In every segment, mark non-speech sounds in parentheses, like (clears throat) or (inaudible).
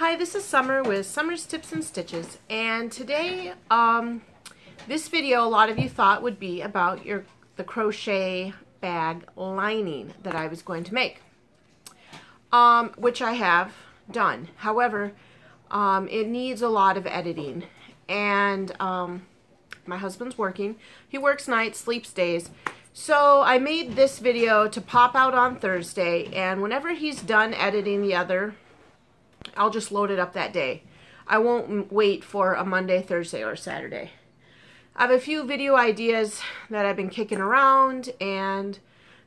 Hi, this is Summer with Summer's Tips and Stitches, and today, um, this video a lot of you thought would be about your the crochet bag lining that I was going to make, um, which I have done. However, um, it needs a lot of editing, and um, my husband's working. He works nights, sleeps days, so I made this video to pop out on Thursday, and whenever he's done editing the other, I'll just load it up that day. I won't wait for a Monday, Thursday, or Saturday. I have a few video ideas that I've been kicking around, and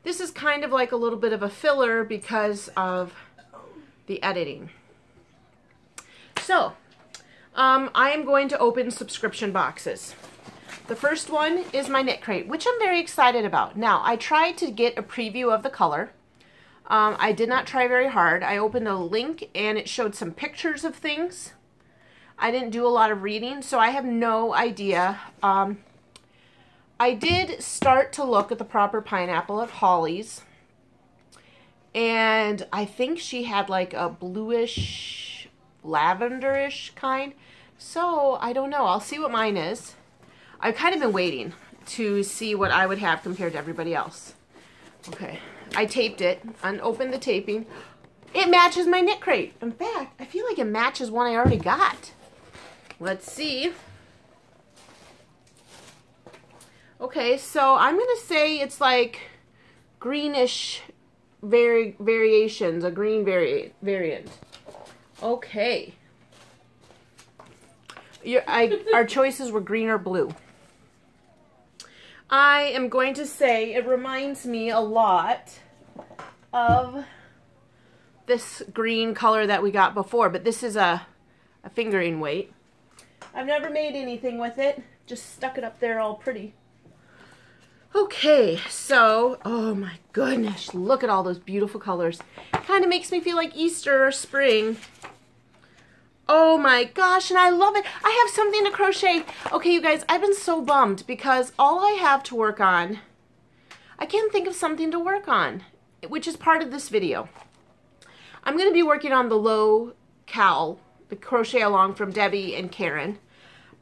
this is kind of like a little bit of a filler because of the editing. So, um, I am going to open subscription boxes. The first one is my knit crate, which I'm very excited about. Now, I tried to get a preview of the color. Um, I did not try very hard. I opened a link and it showed some pictures of things. I didn't do a lot of reading, so I have no idea. Um, I did start to look at the proper pineapple at Holly's. And I think she had like a bluish, lavenderish kind. So, I don't know. I'll see what mine is. I've kind of been waiting to see what I would have compared to everybody else. Okay, I taped it, unopened the taping. It matches my knit crate. In fact, I feel like it matches one I already got. Let's see. Okay, so I'm going to say it's like greenish vari variations, a green vari variant. Okay. Your, I, our choices were green or blue. I am going to say it reminds me a lot of this green color that we got before, but this is a, a fingering weight. I've never made anything with it, just stuck it up there all pretty. Okay, so, oh my goodness, look at all those beautiful colors. Kind of makes me feel like Easter or spring. Oh my gosh, and I love it. I have something to crochet. Okay, you guys, I've been so bummed because all I have to work on, I can't think of something to work on, which is part of this video. I'm going to be working on the low cowl, the crochet along from Debbie and Karen.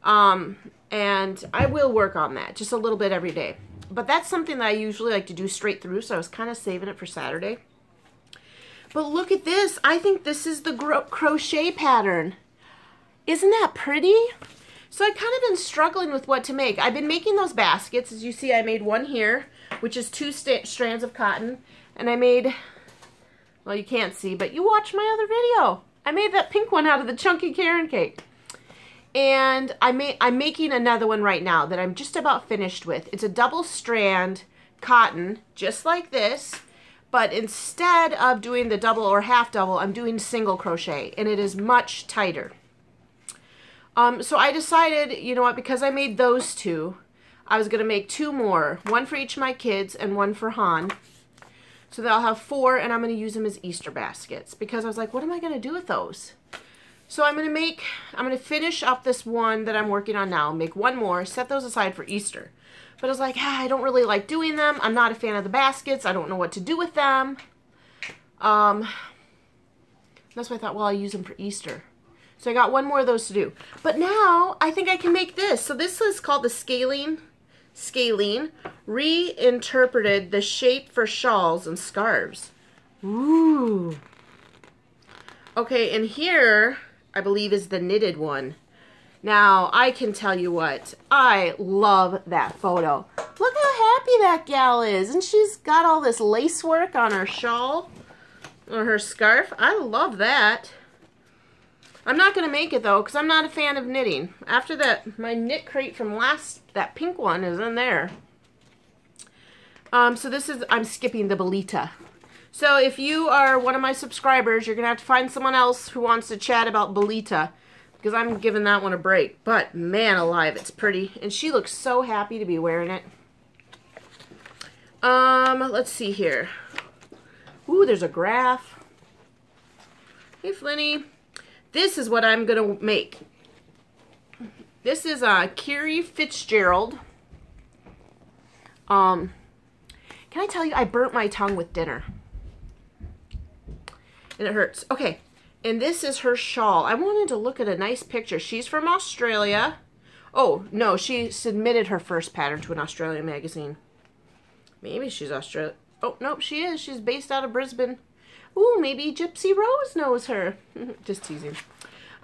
Um, and I will work on that just a little bit every day. But that's something that I usually like to do straight through, so I was kind of saving it for Saturday. But look at this. I think this is the crochet pattern. Isn't that pretty? So I kind of been struggling with what to make. I've been making those baskets. As you see, I made one here, which is two strands of cotton. And I made, well, you can't see, but you watch my other video. I made that pink one out of the Chunky Caron cake. And I made, I'm making another one right now that I'm just about finished with. It's a double strand cotton, just like this but instead of doing the double or half double, I'm doing single crochet, and it is much tighter. Um, so I decided, you know what, because I made those two, I was going to make two more, one for each of my kids and one for Han. So that I'll have four, and I'm going to use them as Easter baskets, because I was like, what am I going to do with those? So I'm going to make, I'm going to finish up this one that I'm working on now, make one more, set those aside for Easter. But I was like, ah, I don't really like doing them. I'm not a fan of the baskets. I don't know what to do with them. Um, that's why I thought, well, I'll use them for Easter. So I got one more of those to do. But now I think I can make this. So this is called the Scaling, Scaling, reinterpreted the shape for shawls and scarves. Ooh. Okay, and here, I believe is the knitted one. Now, I can tell you what, I love that photo. Look how happy that gal is. And she's got all this lace work on her shawl or her scarf. I love that. I'm not going to make it, though, because I'm not a fan of knitting. After that, my knit crate from last, that pink one is in there. Um, so this is, I'm skipping the Belita. So if you are one of my subscribers, you're going to have to find someone else who wants to chat about Belita because I'm giving that one a break. But man alive, it's pretty. And she looks so happy to be wearing it. Um, let's see here. Ooh, there's a graph. Hey, Flinny. This is what I'm going to make. This is uh, Kiri Fitzgerald. Um, can I tell you, I burnt my tongue with dinner. And it hurts. Okay, And this is her shawl. I wanted to look at a nice picture. She's from Australia. Oh, no, she submitted her first pattern to an Australian magazine. Maybe she's Australian. Oh, nope, she is. She's based out of Brisbane. Ooh, maybe Gypsy Rose knows her. (laughs) Just teasing.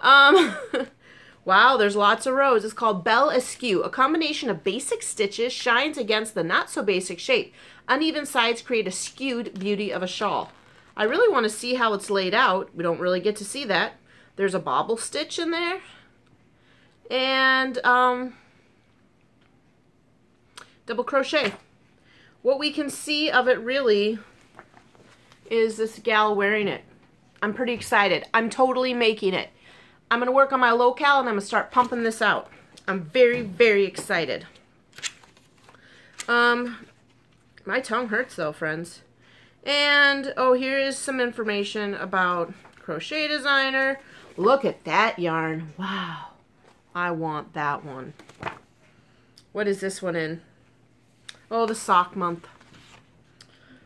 Um, (laughs) wow, there's lots of rows. It's called Belle Askew. A combination of basic stitches shines against the not-so-basic shape. Uneven sides create a skewed beauty of a shawl. I really want to see how it's laid out. We don't really get to see that. There's a bobble stitch in there. And um, double crochet. What we can see of it really is this gal wearing it. I'm pretty excited. I'm totally making it. I'm going to work on my locale and I'm going to start pumping this out. I'm very, very excited. Um, my tongue hurts though, friends. And, oh, here is some information about Crochet Designer. Look at that yarn. Wow. I want that one. What is this one in? Oh, the sock month.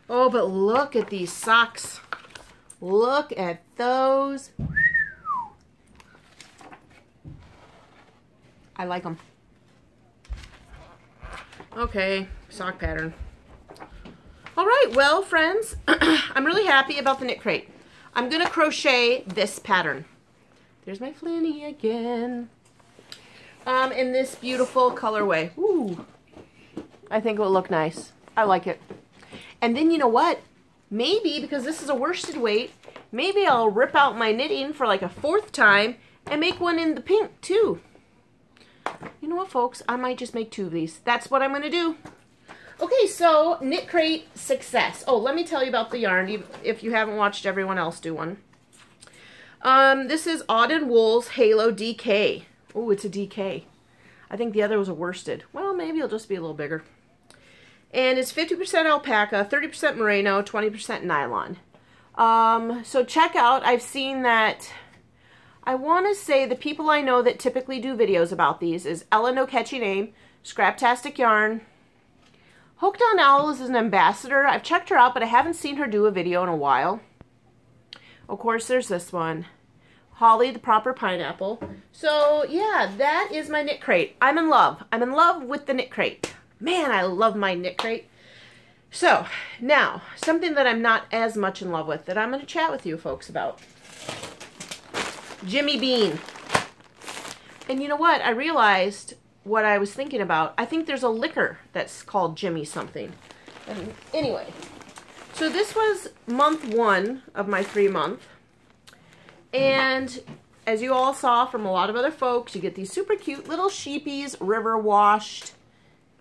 Oh, but look at these socks. Look at those. I like them. Okay, sock pattern. All right, well, friends, (clears throat) I'm really happy about the knit crate. I'm going to crochet this pattern. There's my flanny again. Um, in this beautiful colorway. Ooh, I think it will look nice. I like it. And then you know what? Maybe, because this is a worsted weight, maybe I'll rip out my knitting for like a fourth time and make one in the pink too. You know what, folks? I might just make two of these. That's what I'm going to do. Okay, so Knit Crate success. Oh, let me tell you about the yarn if you haven't watched everyone else do one. Um, this is Auden Wool's Halo DK. Oh, it's a DK. I think the other was a worsted. Well, maybe it'll just be a little bigger. And it's 50% alpaca, 30% merino, 20% nylon. Um, so check out, I've seen that, I want to say the people I know that typically do videos about these is Ella No Catchy Name, Scraptastic Yarn, Hooked on Owls is an ambassador. I've checked her out, but I haven't seen her do a video in a while. Of course, there's this one. Holly the Proper Pineapple. So, yeah, that is my knit crate. I'm in love. I'm in love with the knit crate. Man, I love my knit crate. So, now, something that I'm not as much in love with that I'm going to chat with you folks about. Jimmy Bean. And you know what? I realized what I was thinking about. I think there's a liquor that's called Jimmy something. And anyway, so this was month one of my three month. And as you all saw from a lot of other folks, you get these super cute little sheepies, river washed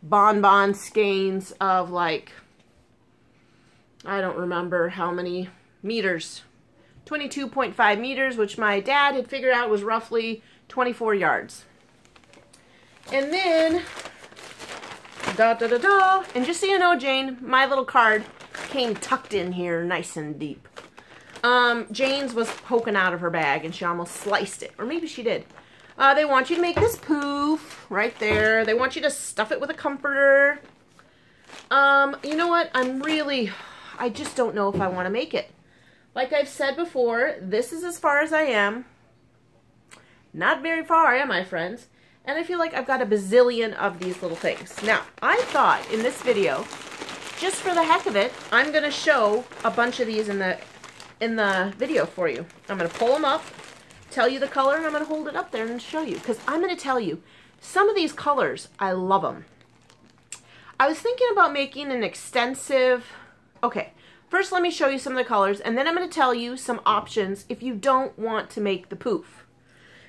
bonbon skeins of like, I don't remember how many meters. 22.5 meters, which my dad had figured out was roughly 24 yards. And then, da da da da. And just so you know, Jane, my little card came tucked in here nice and deep. Um, Jane's was poking out of her bag and she almost sliced it. Or maybe she did. Uh, they want you to make this poof right there. They want you to stuff it with a comforter. Um, you know what? I'm really, I just don't know if I want to make it. Like I've said before, this is as far as I am. Not very far, am I, friends? And I feel like I've got a bazillion of these little things. Now, I thought in this video, just for the heck of it, I'm going to show a bunch of these in the in the video for you. I'm going to pull them up, tell you the color, and I'm going to hold it up there and show you. Because I'm going to tell you, some of these colors, I love them. I was thinking about making an extensive... Okay, first let me show you some of the colors, and then I'm going to tell you some options if you don't want to make the poof.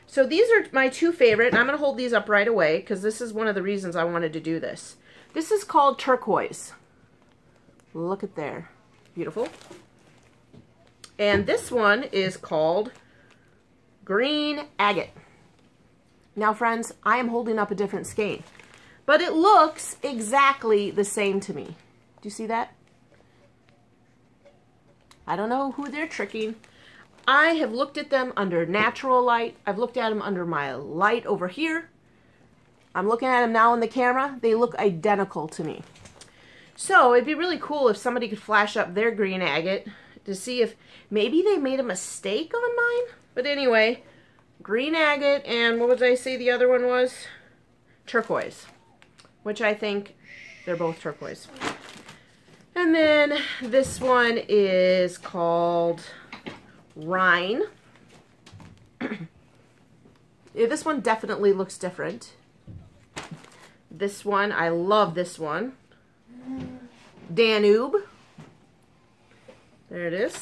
So these are my two favorite, and I'm going to hold these up right away because this is one of the reasons I wanted to do this. This is called turquoise. Look at there. Beautiful. And this one is called green agate. Now, friends, I am holding up a different skein, but it looks exactly the same to me. Do you see that? I don't know who they're tricking. I have looked at them under natural light. I've looked at them under my light over here. I'm looking at them now in the camera. They look identical to me. So it'd be really cool if somebody could flash up their green agate to see if maybe they made a mistake on mine. But anyway, green agate and what did I say the other one was? Turquoise, which I think they're both turquoise. And then this one is called Rhine. (clears throat) this one definitely looks different. This one, I love this one. Danube. There it is.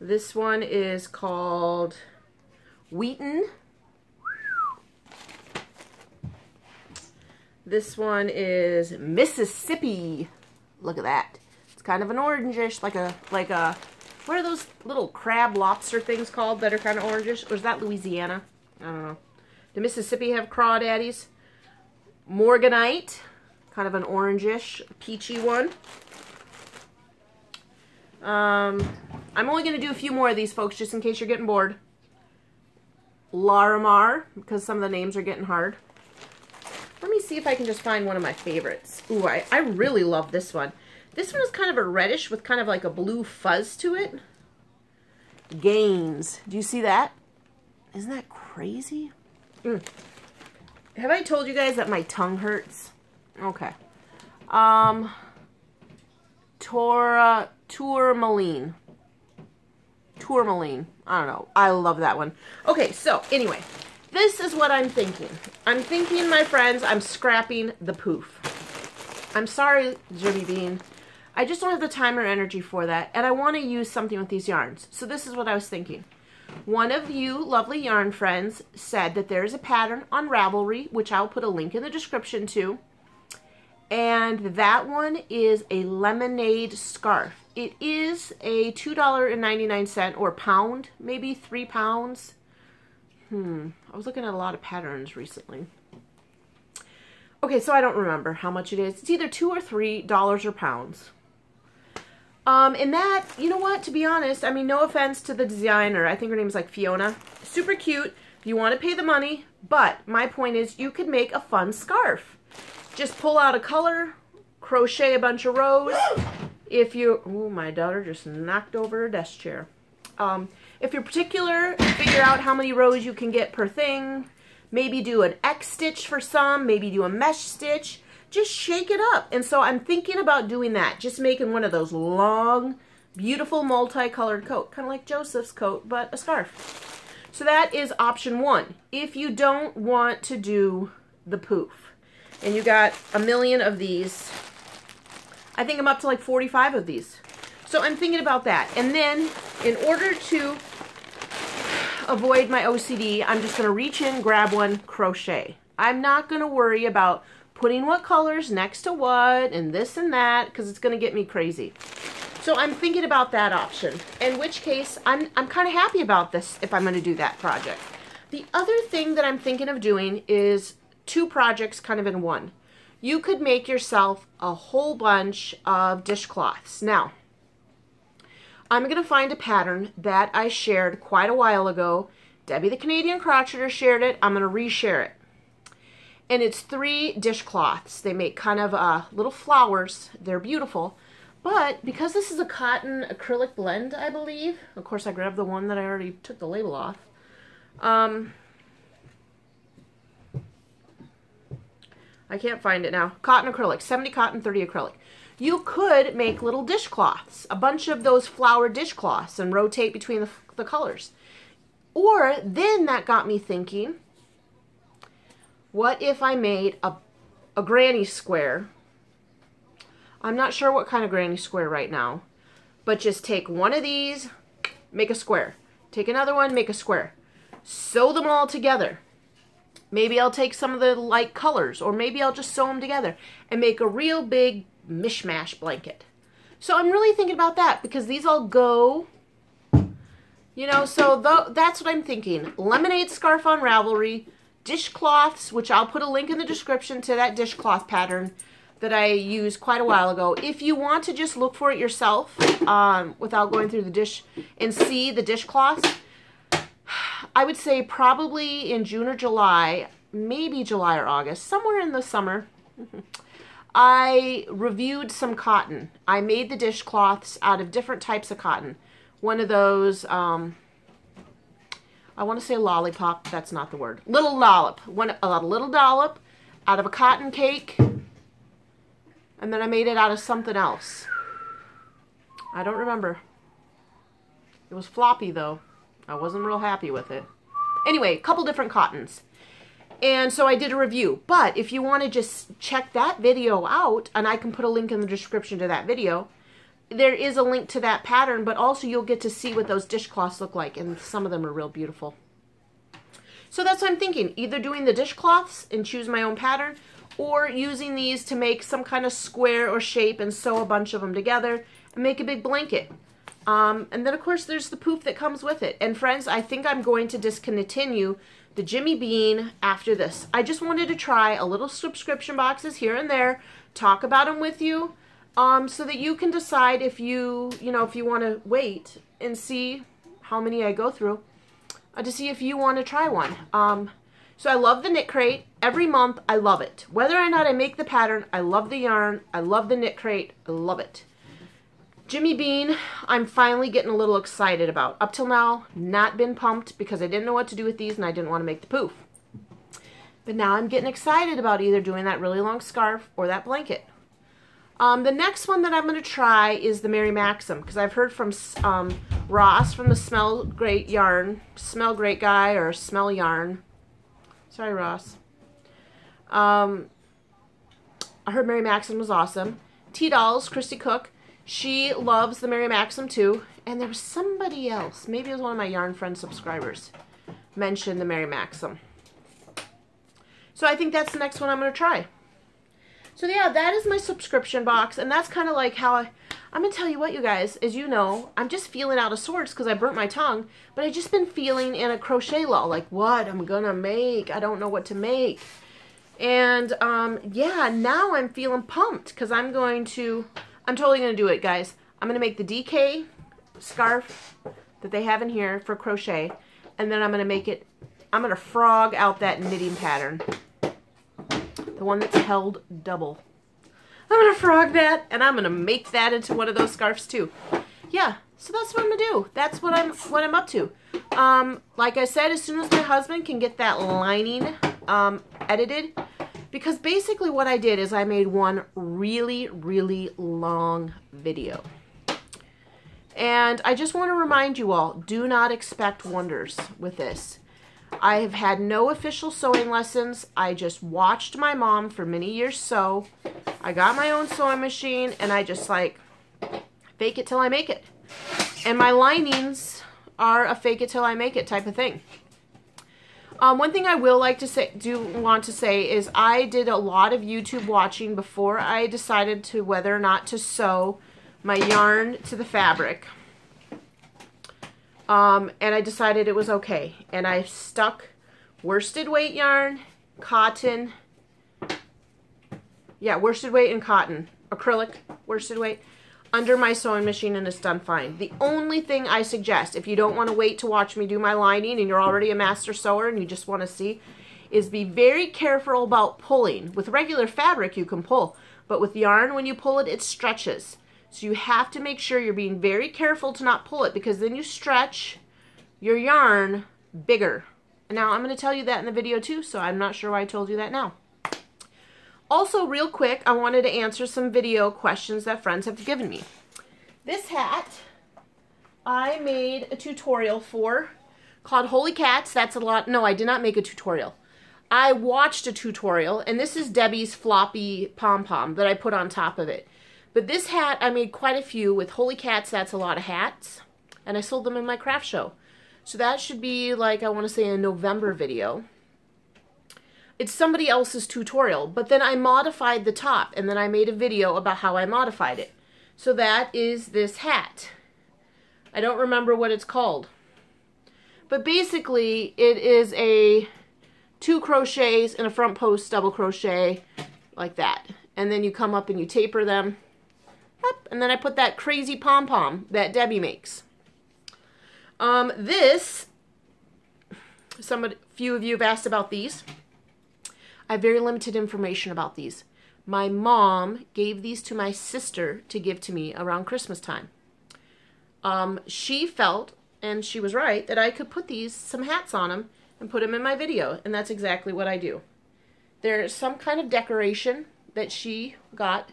This one is called Wheaton. This one is Mississippi. Look at that. It's kind of an orangish, like a, like a, what are those little crab lobster things called that are kind of orangish? Or is that Louisiana? I don't know. The Mississippi have crawdaddies. Morganite, kind of an orangish, peachy one. Um, I'm only going to do a few more of these, folks, just in case you're getting bored. Larimar, because some of the names are getting hard. Let me see if I can just find one of my favorites. Ooh, I, I really love this one. This one is kind of a reddish with kind of like a blue fuzz to it. Gaines. Do you see that? Isn't that crazy? Mm. Have I told you guys that my tongue hurts? Okay. Um, Tora, Tourmaline. Tourmaline. I don't know. I love that one. Okay, so anyway, this is what I'm thinking. I'm thinking, my friends, I'm scrapping the poof. I'm sorry, Jimmy Bean. I just don't have the time or energy for that, and I want to use something with these yarns. So this is what I was thinking. One of you lovely yarn friends said that there is a pattern on Ravelry, which I'll put a link in the description to. And that one is a lemonade scarf. It is a $2.99 or pound, maybe three pounds. Hmm, I was looking at a lot of patterns recently. Okay, so I don't remember how much it is. It's either two or three dollars or pounds. Um, and that, you know what, to be honest, I mean, no offense to the designer. I think her name is like Fiona. Super cute you want to pay the money. But my point is you could make a fun scarf. Just pull out a color, crochet a bunch of rows. If you, oh, my daughter just knocked over a desk chair. Um, if you're particular, figure out how many rows you can get per thing. Maybe do an X stitch for some, maybe do a mesh stitch just shake it up. And so I'm thinking about doing that, just making one of those long, beautiful multicolored coat, kind of like Joseph's coat, but a scarf. So that is option one. If you don't want to do the poof, and you got a million of these, I think I'm up to like 45 of these. So I'm thinking about that. And then in order to avoid my OCD, I'm just going to reach in, grab one, crochet. I'm not going to worry about putting what colors next to what and this and that because it's going to get me crazy. So I'm thinking about that option, in which case I'm, I'm kind of happy about this if I'm going to do that project. The other thing that I'm thinking of doing is two projects kind of in one. You could make yourself a whole bunch of dishcloths. Now, I'm going to find a pattern that I shared quite a while ago. Debbie the Canadian Crocheter shared it. I'm going to reshare it and it's three dishcloths. They make kind of uh, little flowers. They're beautiful. But because this is a cotton acrylic blend, I believe, of course I grabbed the one that I already took the label off. Um, I can't find it now. Cotton acrylic, 70 cotton, 30 acrylic. You could make little dishcloths, a bunch of those flower dishcloths and rotate between the, the colors. Or then that got me thinking, what if I made a, a granny square? I'm not sure what kind of granny square right now, but just take one of these, make a square. Take another one, make a square. Sew them all together. Maybe I'll take some of the light colors, or maybe I'll just sew them together and make a real big mishmash blanket. So I'm really thinking about that because these all go, you know, so th that's what I'm thinking. Lemonade scarf on Ravelry, dishcloths, which I'll put a link in the description to that dishcloth pattern that I used quite a while ago. If you want to just look for it yourself um, without going through the dish and see the dishcloths, I would say probably in June or July, maybe July or August, somewhere in the summer, I reviewed some cotton. I made the dishcloths out of different types of cotton. One of those, um, I want to say lollipop. That's not the word. Little dollop. One, a little dollop out of a cotton cake. And then I made it out of something else. I don't remember. It was floppy though. I wasn't real happy with it. Anyway, a couple different cottons. And so I did a review. But if you want to just check that video out, and I can put a link in the description to that video, there is a link to that pattern, but also you'll get to see what those dishcloths look like, and some of them are real beautiful. So that's what I'm thinking, either doing the dishcloths and choose my own pattern, or using these to make some kind of square or shape and sew a bunch of them together and make a big blanket. Um, and then, of course, there's the poof that comes with it. And friends, I think I'm going to discontinue the Jimmy Bean after this. I just wanted to try a little subscription boxes here and there, talk about them with you, um, so that you can decide if you, you know, if you want to wait and see how many I go through uh, to see if you want to try one. Um, so I love the knit crate. Every month, I love it. Whether or not I make the pattern, I love the yarn. I love the knit crate. I love it. Jimmy Bean, I'm finally getting a little excited about. Up till now, not been pumped because I didn't know what to do with these and I didn't want to make the poof. But now I'm getting excited about either doing that really long scarf or that blanket. Um, the next one that I'm going to try is the Mary Maxim because I've heard from um, Ross from the Smell Great Yarn, Smell Great Guy or Smell Yarn. Sorry, Ross. Um, I heard Mary Maxim was awesome. T Dolls, Christy Cook. She loves the Mary Maxim too. And there was somebody else, maybe it was one of my Yarn Friend subscribers, mentioned the Mary Maxim. So I think that's the next one I'm going to try. So yeah, that is my subscription box. And that's kind of like how I... I'm going to tell you what, you guys. As you know, I'm just feeling out of sorts because I burnt my tongue. But I've just been feeling in a crochet lull. Like, what I'm going to make? I don't know what to make. And, um, yeah, now I'm feeling pumped because I'm going to... I'm totally going to do it, guys. I'm going to make the DK scarf that they have in here for crochet. And then I'm going to make it, I'm going to frog out that knitting pattern. The one that's held double. I'm going to frog that, and I'm going to make that into one of those scarves too. Yeah, so that's what I'm going to do. That's what I'm what I'm up to. Um, like I said, as soon as my husband can get that lining um, edited, because basically what I did is I made one really, really long video. And I just want to remind you all, do not expect wonders with this. I have had no official sewing lessons. I just watched my mom for many years sew. I got my own sewing machine and I just like fake it till I make it. And my linings are a fake it till I make it type of thing. Um, one thing I will like to say, do want to say is I did a lot of YouTube watching before I decided to whether or not to sew my yarn to the fabric. Um, and I decided it was okay. And I stuck worsted weight yarn, cotton, yeah, worsted weight and cotton, acrylic worsted weight, under my sewing machine and it's done fine. The only thing I suggest, if you don't want to wait to watch me do my lining and you're already a master sewer and you just want to see, is be very careful about pulling. With regular fabric, you can pull, but with yarn, when you pull it, it stretches. So you have to make sure you're being very careful to not pull it because then you stretch your yarn bigger. Now, I'm going to tell you that in the video too, so I'm not sure why I told you that now. Also, real quick, I wanted to answer some video questions that friends have given me. This hat, I made a tutorial for called Holy Cats. That's a lot. No, I did not make a tutorial. I watched a tutorial, and this is Debbie's floppy pom-pom that I put on top of it. But this hat, I made quite a few with Holy Cats. That's a lot of hats. And I sold them in my craft show. So that should be like, I want to say a November video it's somebody else's tutorial, but then I modified the top and then I made a video about how I modified it. So that is this hat. I don't remember what it's called. But basically it is a two crochets and a front post double crochet like that. And then you come up and you taper them up and then I put that crazy pom-pom that Debbie makes. Um, this, some few of you have asked about these. I have very limited information about these. My mom gave these to my sister to give to me around Christmas time. Um, she felt, and she was right, that I could put these, some hats on them, and put them in my video, and that's exactly what I do. There's some kind of decoration that she got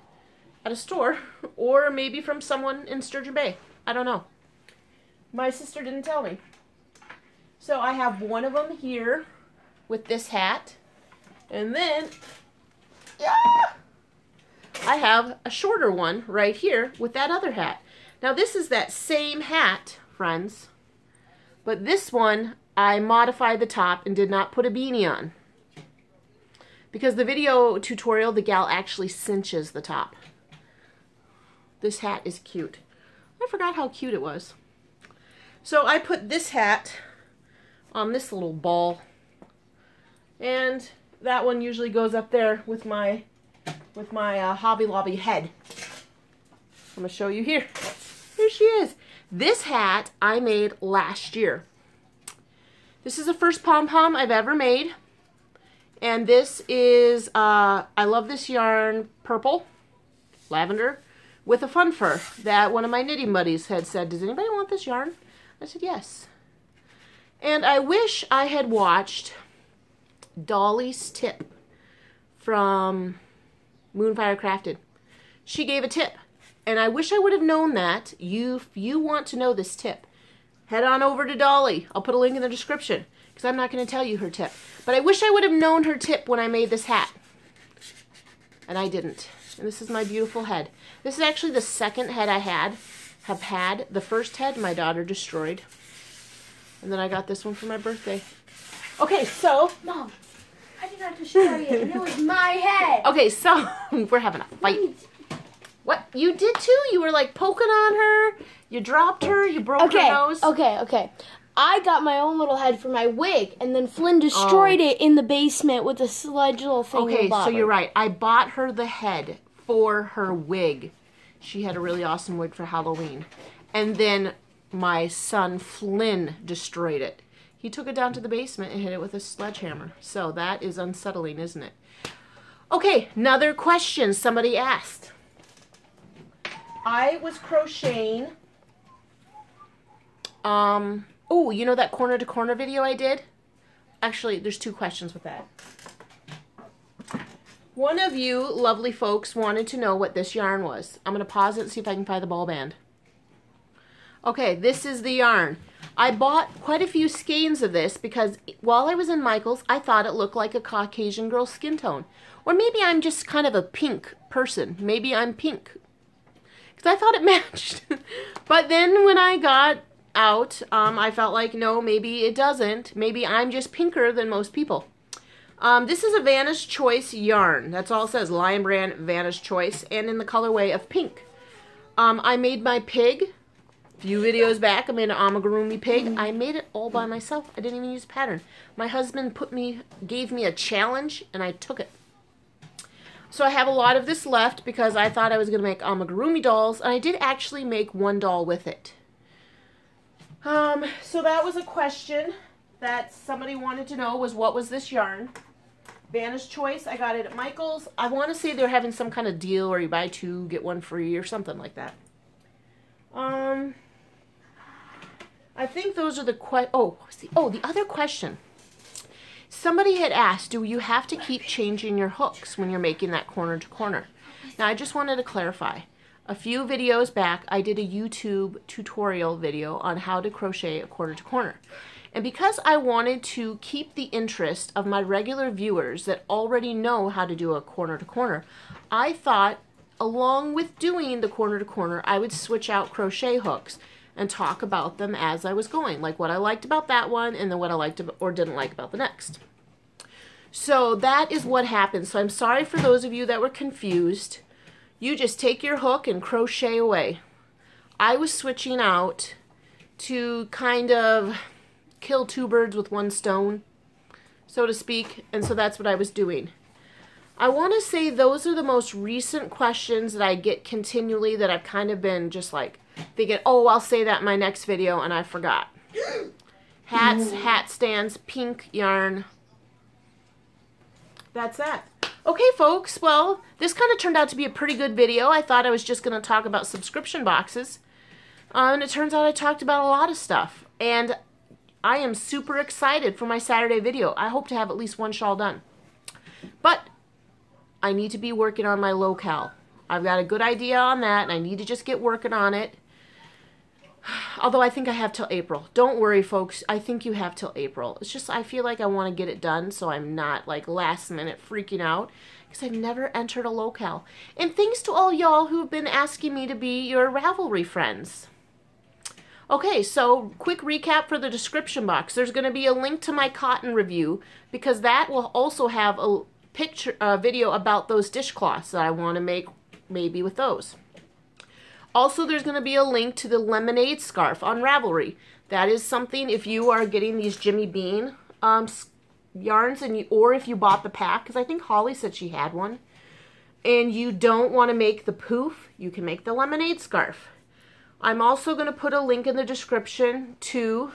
at a store, (laughs) or maybe from someone in Sturgeon Bay. I don't know. My sister didn't tell me. So I have one of them here with this hat. And then, yeah, I have a shorter one right here with that other hat. Now this is that same hat, friends. But this one, I modified the top and did not put a beanie on. Because the video tutorial, the gal actually cinches the top. This hat is cute. I forgot how cute it was. So I put this hat on this little ball. And that one usually goes up there with my with my uh, Hobby Lobby head. I'm to show you here. Here she is. This hat I made last year. This is the first pom-pom I've ever made. And this is, uh, I love this yarn, purple, lavender, with a fun fur that one of my knitting buddies had said, does anybody want this yarn? I said, yes. And I wish I had watched Dollie's tip from Moonfire Crafted. She gave a tip. And I wish I would have known that. You, if you want to know this tip, head on over to Dolly. I'll put a link in the description because I'm not going to tell you her tip. But I wish I would have known her tip when I made this hat. And I didn't. And this is my beautiful head. This is actually the second head I had, have had. The first head my daughter destroyed. And then I got this one for my birthday. Okay, so... Mom, I did not destroy it, and it was my head. (laughs) Okay, so (laughs) we're having a fight. What? You did too? You were like poking on her. You dropped her. You broke Okay, her nose. okay, okay. I got my own little head for my wig, and then Flynn destroyed oh. it in the basement with a sludge little thing. Okay, so you're right. I bought her the head for her wig. She had a really awesome wig for Halloween. And then my son Flynn destroyed it. He took it down to the basement and hit it with a sledgehammer. So that is unsettling, isn't it? Okay, another question somebody asked. I was crocheting. Um, oh, you know that corner to corner video I did? Actually, there's two questions with that. One of you lovely folks wanted to know what this yarn was. I'm going to pause it and see if I can find the ball band. Okay, this is the yarn. I bought quite a few skeins of this because while I was in Michael's, I thought it looked like a Caucasian girl skin tone. Or maybe I'm just kind of a pink person. Maybe I'm pink. Because I thought it (laughs) matched. but then when I got out, um, I felt like, no, maybe it doesn't. Maybe I'm just pinker than most people. Um, this is a Vanna's Choice yarn. That's all it says, Lion Brand Vanna's Choice, and in the colorway of pink. Um, I made my pig few videos back. I made an amigurumi pig. I made it all by myself. I didn't even use a pattern. My husband put me, gave me a challenge, and I took it. So I have a lot of this left because I thought I was going to make amigurumi dolls, and I did actually make one doll with it. Um, so that was a question that somebody wanted to know was what was this yarn? Vanna's Choice. I got it at Michael's. I want to say they're having some kind of deal where you buy two, get one free or something like that. Um, think those are the que- oh, see, oh, the other question. Somebody had asked, do you have to keep changing your hooks when you're making that corner to corner? Now, I just wanted to clarify. A few videos back, I did a YouTube tutorial video on how to crochet a corner to corner. And because I wanted to keep the interest of my regular viewers that already know how to do a corner to corner, I thought along with doing the corner to corner, I would switch out crochet hooks and talk about them as I was going, like what I liked about that one and then what I liked or didn't like about the next. So that is what happened. So I'm sorry for those of you that were confused. You just take your hook and crochet away. I was switching out to kind of kill two birds with one stone, so to speak, and so that's what I was doing. I want to say those are the most recent questions that I get continually that I've kind of been just like thinking, oh, I'll say that in my next video, and I forgot. (gasps) Hats, hat stands, pink yarn. That's that. Okay, folks, well, this kind of turned out to be a pretty good video. I thought I was just going to talk about subscription boxes. Uh, and it turns out I talked about a lot of stuff. And I am super excited for my Saturday video. I hope to have at least one shawl done. But I need to be working on my locale. I've got a good idea on that, and I need to just get working on it. Although I think I have till April. Don't worry, folks. I think you have till April. It's just I feel like I want to get it done so I'm not like last minute freaking out because I've never entered a locale. And thanks to all y'all who've been asking me to be your Ravelry friends. Okay, so quick recap for the description box. There's going to be a link to my cotton review because that will also have a picture uh, video about those dishcloths that I want to make maybe with those. Also, there's going to be a link to the lemonade scarf on Ravelry. That is something if you are getting these Jimmy Bean um, yarns, and you, or if you bought the pack, because I think Holly said she had one, and you don't want to make the poof, you can make the lemonade scarf. I'm also going to put a link in the description to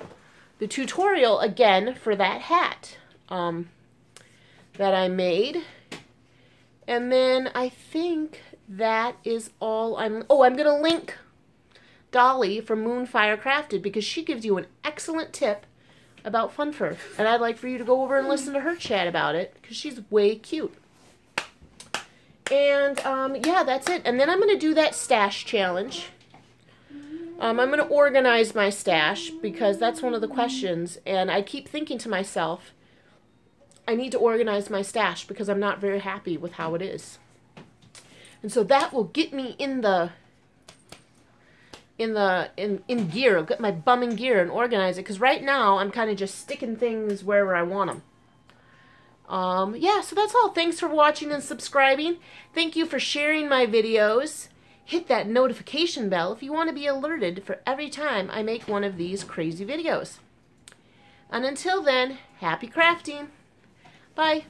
the tutorial again for that hat um, that I made. And then I think that is all I'm... Oh, I'm going to link Dollie from Moonfire Crafted because she gives you an excellent tip about fun fur. And I'd like for you to go over and listen to her chat about it because she's way cute. And um, yeah, that's it. And then I'm going to do that stash challenge. Um, I'm going to organize my stash because that's one of the questions. And I keep thinking to myself, I need to organize my stash because I'm not very happy with how it is. And so that will get me in the in the in in gear. I'll get my bum in gear and organize it because right now I'm kind of just sticking things wherever I want them. Um, yeah, so that's all. Thanks for watching and subscribing. Thank you for sharing my videos. Hit that notification bell if you want to be alerted for every time I make one of these crazy videos. And until then, happy crafting. Bye.